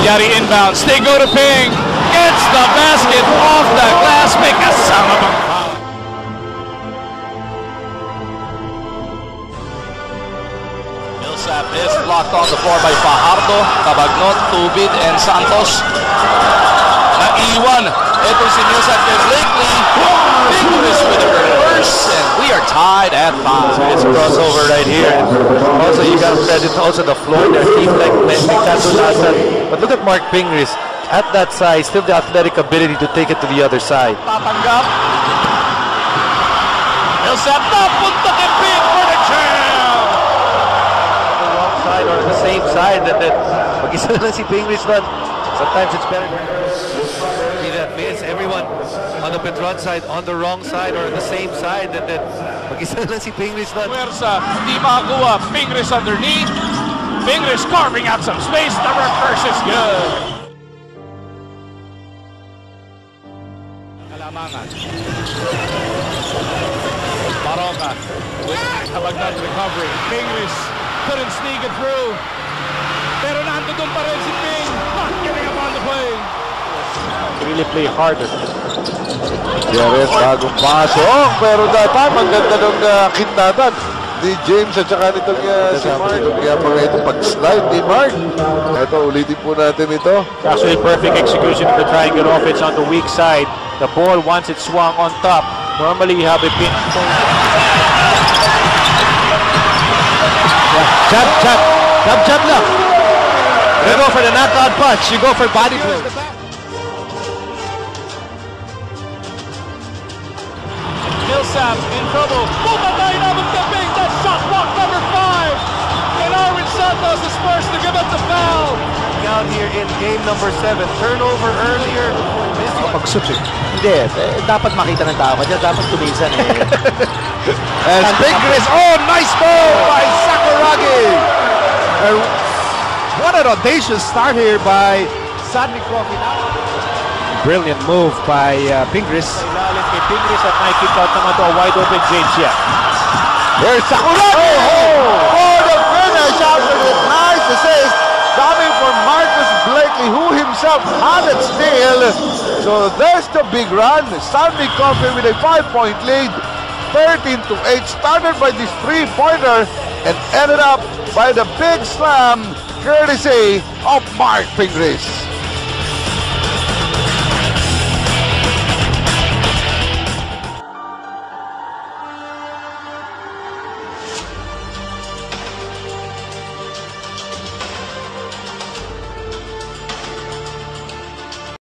Yari inbounds. They go to Ping. Gets the basket off the glass. May kasama bang foul? Millsap is blocked on the floor by Fajardo, Cabagnot, Tubid, and Santos. Naiwan. Ito si Millsap kay Blakely. Vigorous with the reverse, and tied at five. It's a crossover right here. Also, you got to credit also the floor. Their team like Mekatulasan. But look at Marc Pingris. At that size, still the athletic ability to take it to the other side. Tatanggap. Millsap napunta kay Ping for the jam. the wrong side or the same side and then mag-isa na si Pingris doon. Sometimes it's better. Everyone on the Petron side, on the wrong side or the same side and then mag-isa lang si Pingris doon. Puwersa, di makakuha. Pingris underneath. Pingris carving out some space. The reverse is good. Kalamangan. Baroka with Cabagnot recovery. Pingris couldn't sneak it through. Pero nandoon pa rin si Ping. Really play harder. Jerez, bagong pasok. Pero that time, ang ganda ng uh, kintatan ni James at saka nitong uh, si Mark. Kaya pa nga itong pag-slide ni Mark. Ito, ulitin po natin ito. Actually, perfect execution of the triangle offense on the weak side. The ball, once it swung on top, normally you have a pin. Jab, jab. Jab, jab lang. You go for the knockout punch. You go for body blow. Millsap in trouble. Pumatay na magtabing. That shot block number five. And Arvin Santos is first to give up the foul. Out here in game number seven. Turnover earlier. This one. Pagsuti. Hindi, eh, dapat makita ng tao kasi dapat tuminsan eh. And Pingris, oh, nice move by Sakuragi. And what an audacious start here by Sadnikov Brilliant move by uh, Pingris. Ilalim kay Pingris at nakikick out naman to a wide open James Yap. Here's Sakuragi for the finish after the nice assist coming from Marcus Blakely, who himself had it still. So there's the big run. San Mig Coffee with a five-point lead, 13 to 8. Started by this three-pointer and ended up by the big slam courtesy of Marc Pingris.